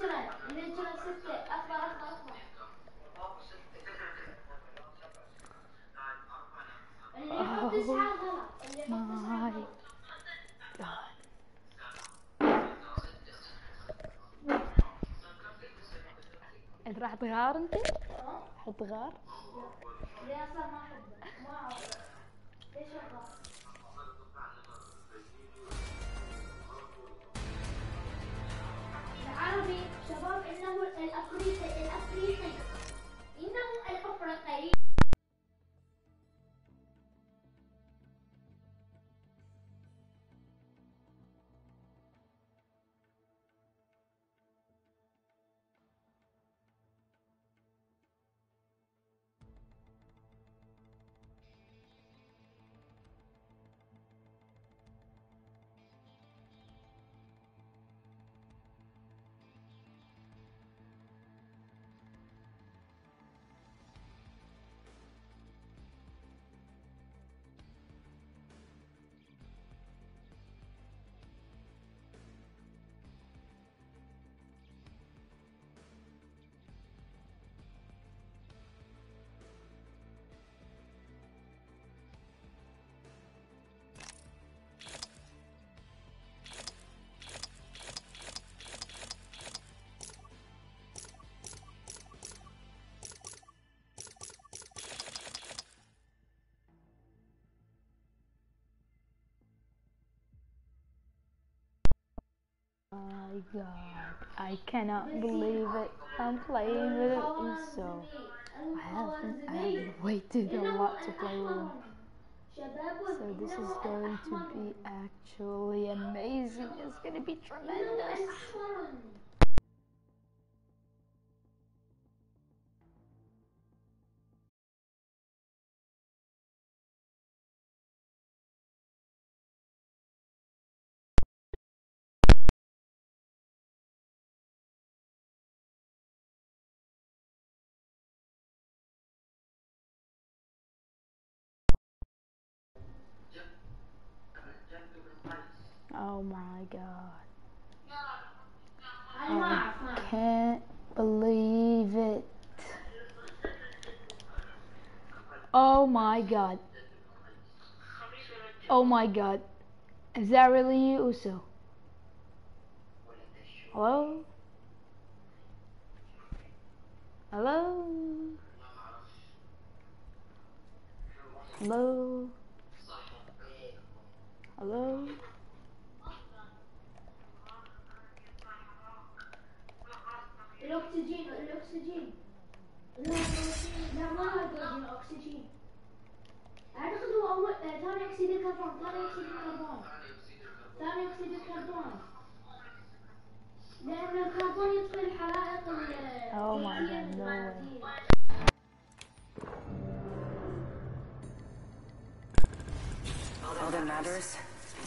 النيترال النيترال ستة أخضر أخضر أخضر اللي يحط تسعة غلط اللي يحط تسعة غلط. انت راح تغار انت؟ آه حتغار؟ اللي أصلا ما أحبه ما أعرف ليش أخضر el aprite, el aprite. Hindi na kung. My God, I cannot believe it. I'm playing with it so I haven't I have waited a lot to play with it. So this is going to be actually amazing. It's gonna be tremendous. Oh my god. I can't believe it. Oh my god. Oh my god. Is that really you, Uso? Hello?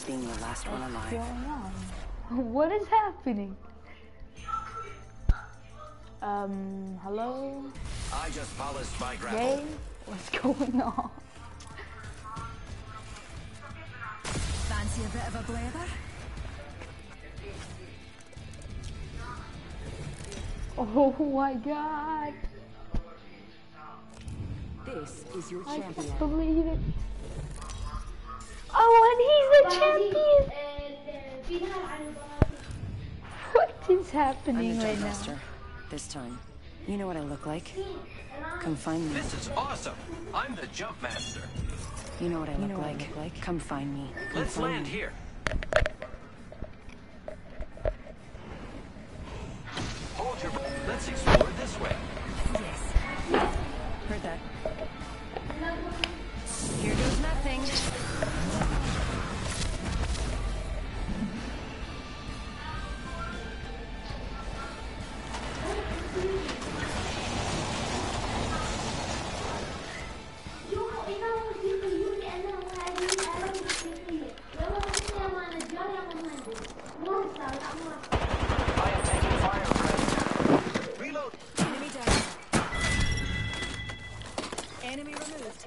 Being the last one What's alive. What is happening? Um, hello? I just polished my grapple. Hey? What's going on? Fancy a bit of a blather? Oh my god! This is your I champion. can't believe it. Oh, and he's a champion! What is happening right master. This time, you know what I look like? Come find me. This is awesome! I'm the jump master. You know what I look, you know like. I look like? Come find me. Come Let's find land me. here.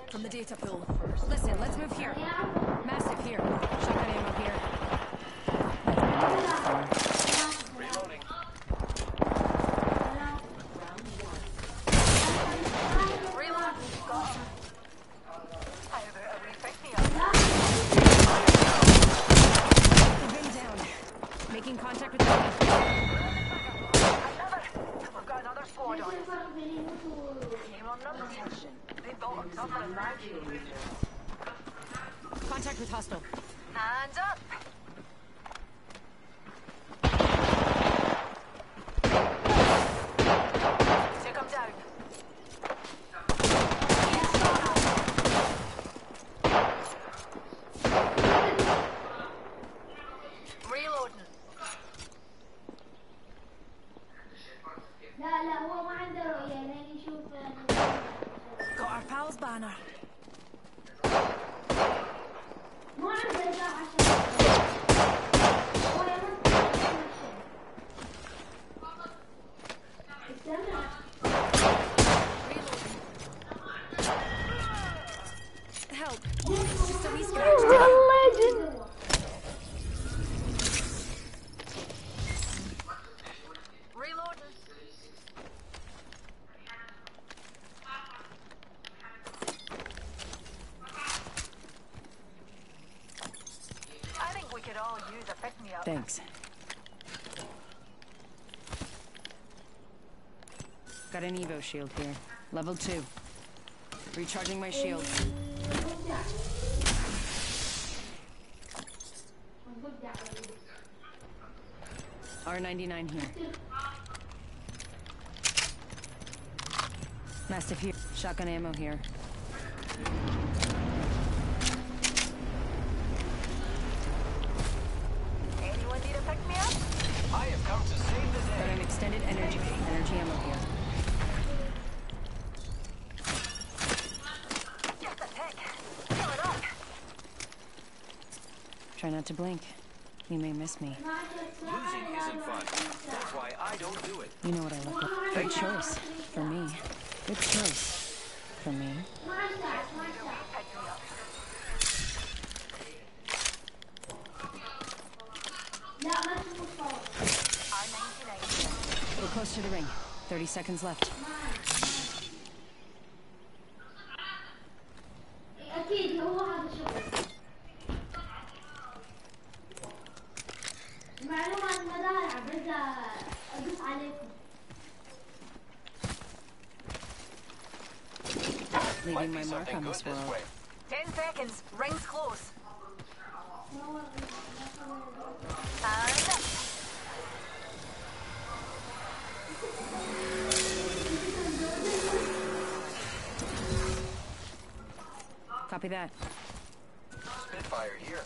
From the data pool. Listen, let's move here. Massive here. Shotgun ammo here. An Evo shield here. Level 2. Recharging my shield. R99 here. Mastiff here. Shotgun ammo here. Anyone need a pick-me-up? I have come to save the Got an extended energy energy ammo here. Get the pick. Fill it up. Try not to blink. You may miss me. Losing isn't fun. That's why I don't do it. You know what I look like. Good choice. For me. Good choice. For me. We're close to the ring. 30 seconds left. Might Leaving my mark on this this world. way. Ten seconds. Ring's close. And up. Copy that. Spitfire here.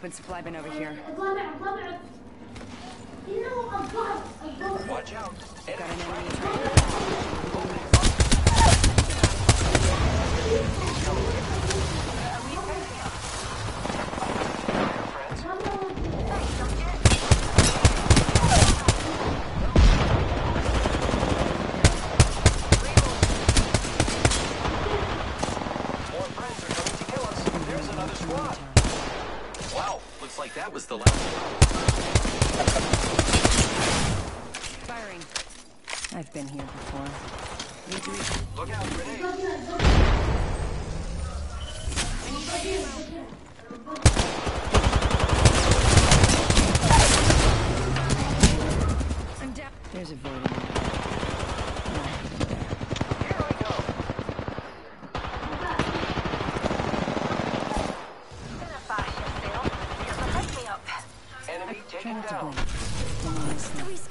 Open supply bin over here. Watch out. Got an enemy. The last one. Firing. I've been here before. Need to re- Look out, grenade.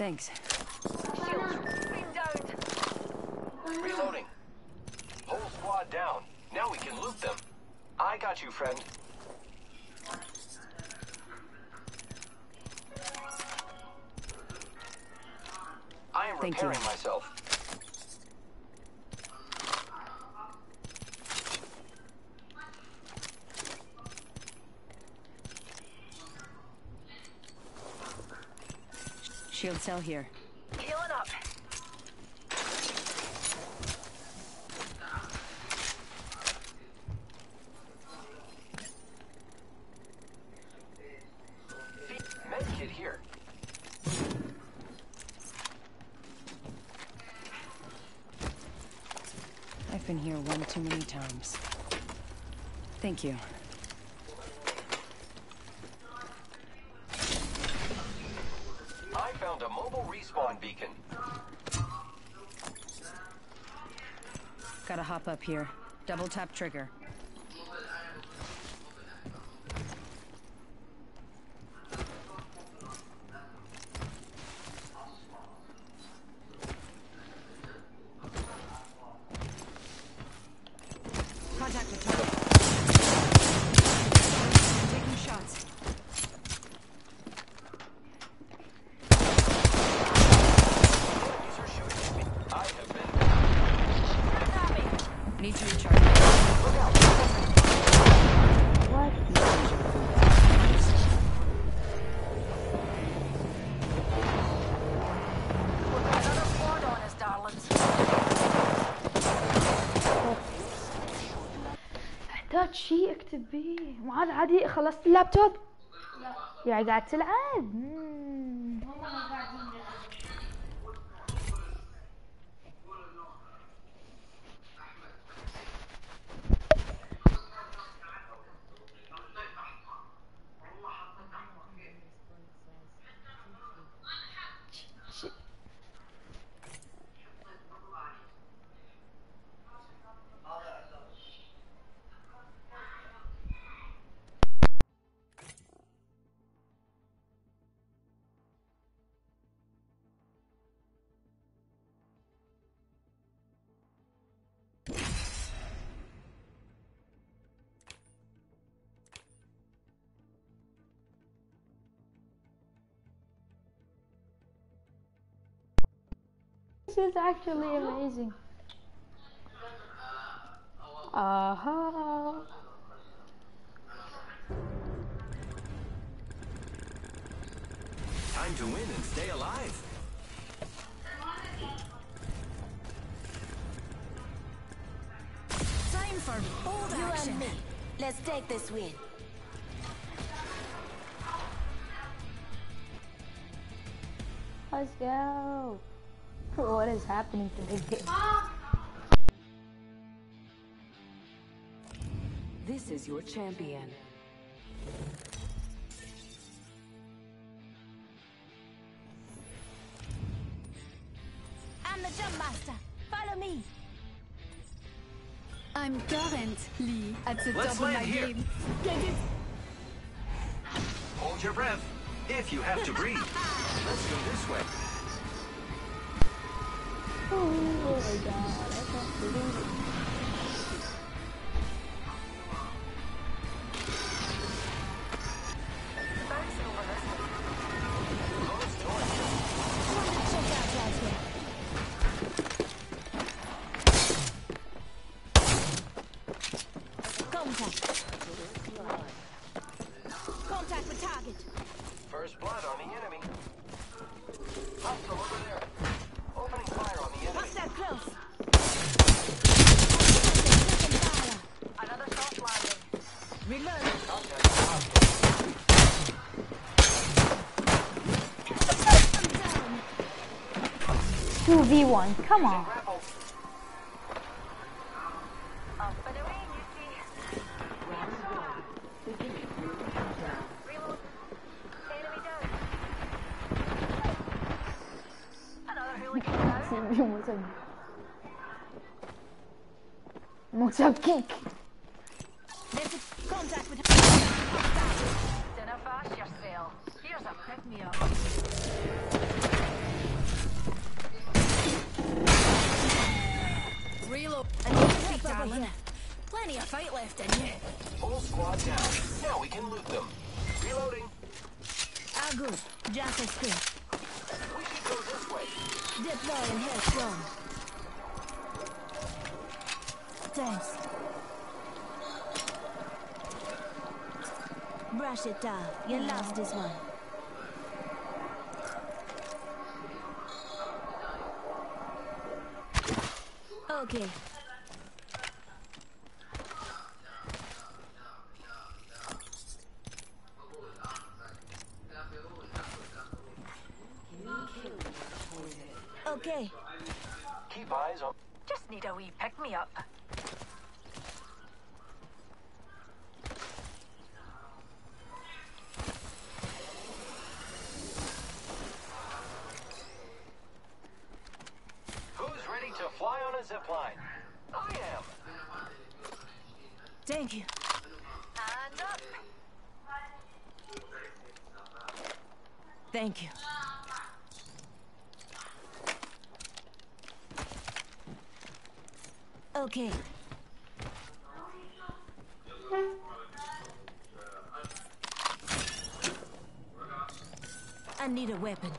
Thanks. Reloading. Whole squad down. Now we can loot them. I got you, friend. I am repairing myself. Shield cell here. Healing up. Medkit here. I've been here one too many times. Thank you. Hop up here. Double tap trigger. اكتب بيه معاذ عادي خلصت اللابتوب؟ يعني قاعد تلعب. مم. This is actually amazing. Aha. Time to win and stay alive. Time for bold You action. and me. Let's take this win. Let's go. What is happening to this game? This is your champion. I'm the jump master. Follow me. I'm currently at the Let's top of my here. game. Get it? Hold your breath. If you have to breathe. Let's go this way. Oh my god, I can't believe it. Another hooligan down. what's up? What's kick? There's a contact with Dinner fast yourself. Here's a pick me up. Left in you. Full squad down. Now we can loot them. Reloading. Agus. Just good. We should go this way. Deploying headstrong. Thanks. Brush it down. You lost this one. Okay. Keep eyes on. Just need a wee pick me up. Who's ready to fly on a zip line? I am. Thank you. Thank you. Okay. I need a weapon.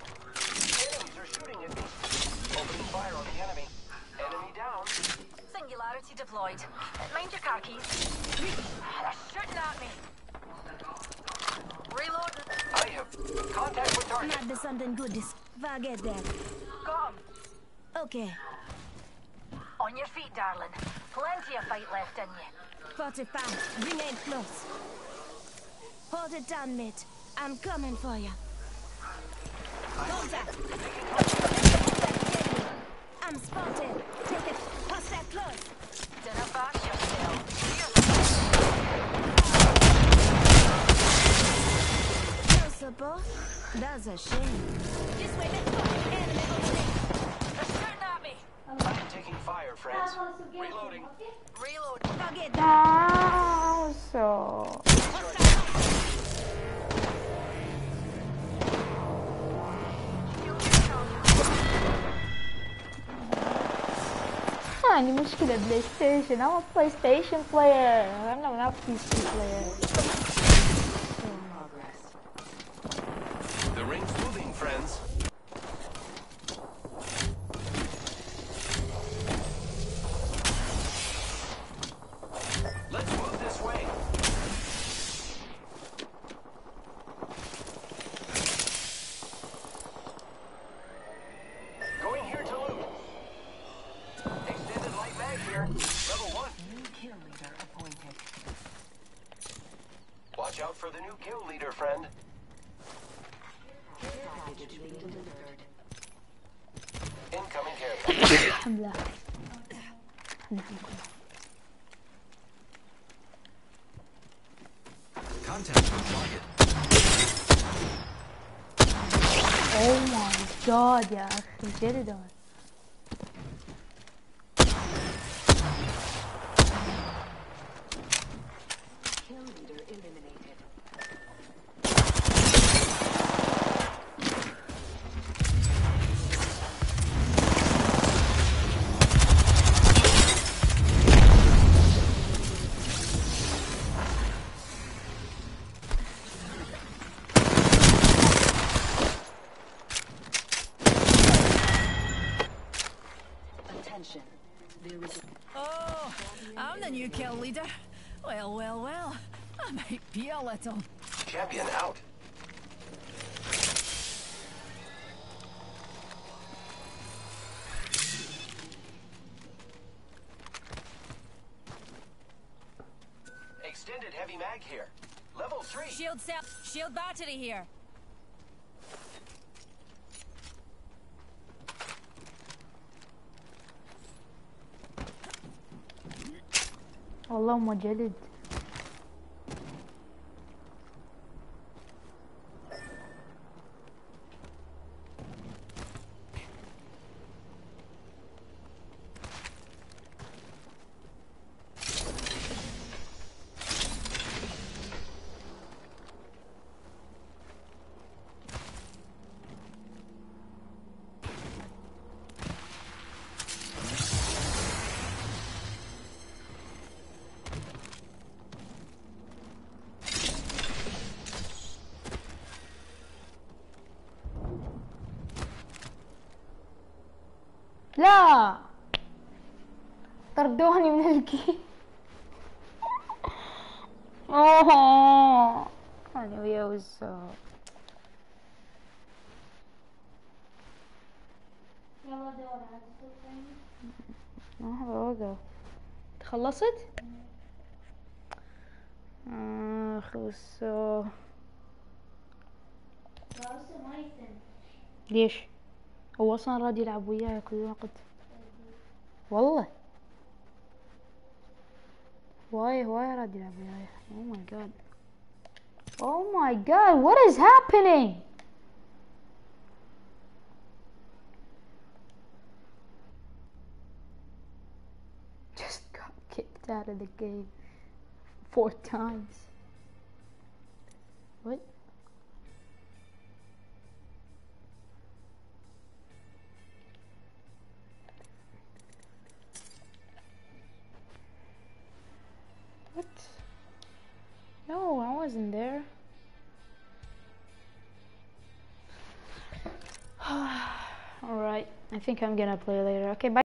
Deployed. Mind your car keys. They're shooting at me. Reloading. I have contact with target. Might be something good this. Forget that. Got 'em. Okay. On your feet, darling. Plenty of fight left in you. 45. Remain close. Hold it down, mate. I'm coming for you. Contact. I'm spotted. Take it. Hostile close. Dinner back yourself the? That's a shame. This way, let's go. I am friends. Reloading. Reload. So. Ah, PlayStation, não é PlayStation player. Não, PC player. for the new guild leader, friend. Incoming carrier. Contact Oh my god yeah, he did it on. Leader. Well, well, well. I might be a little. Champion out. Extended heavy mag here. Level three. Shield cell. Shield battery here. اللهم جلد لا. طردوني من الجيم أوه. أنا ويا وزار يلا دور على ما تخلصت؟ اخ وسو ليش؟ هو اصلا راضي يلعب وياي كل وقت والله هواي هواي راضي يلعب وياي oh my god oh my god what is happening just got kicked out of the game four times what What? Wasn't there. Alright, I think I'm gonna play later. Okay, bye.